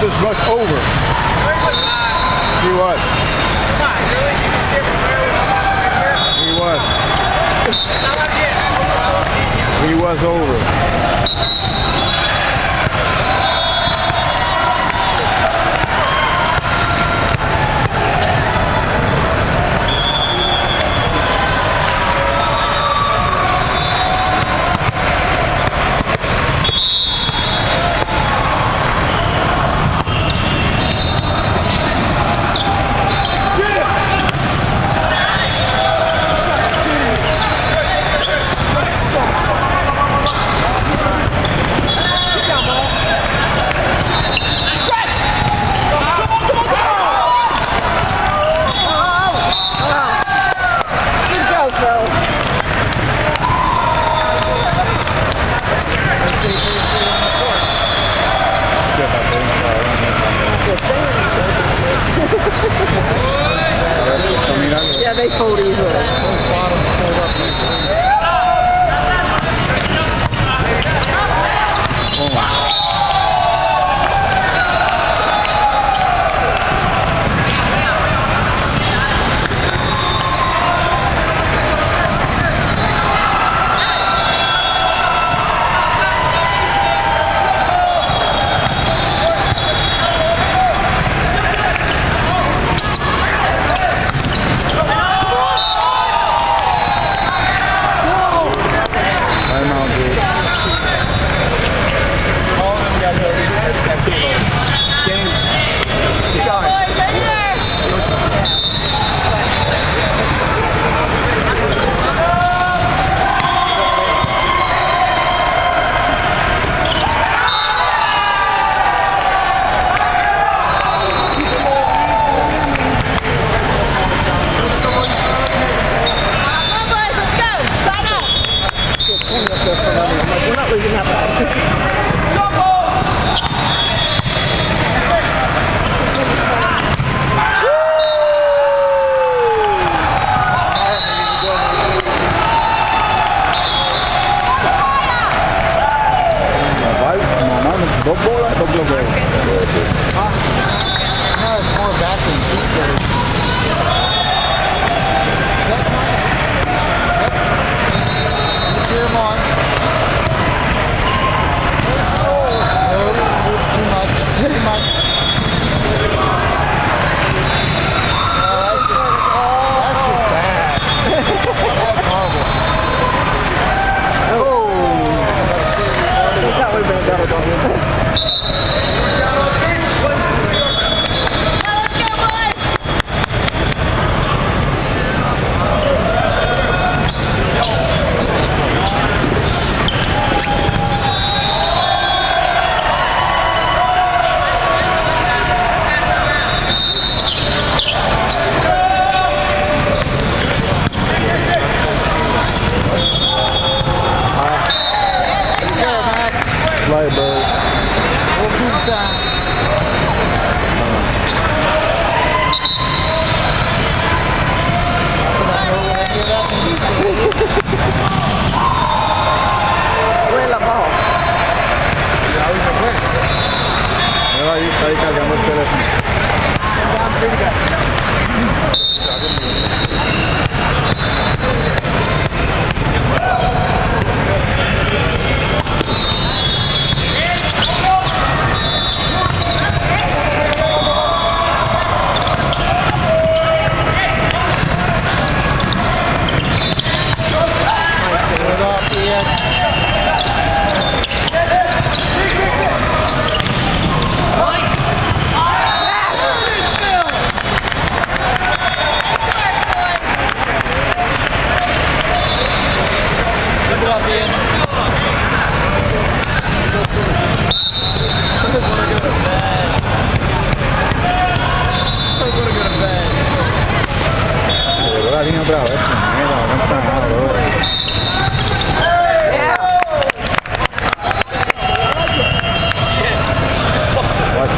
was this much over. He was. He was. He was over. Alter, da.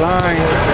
line.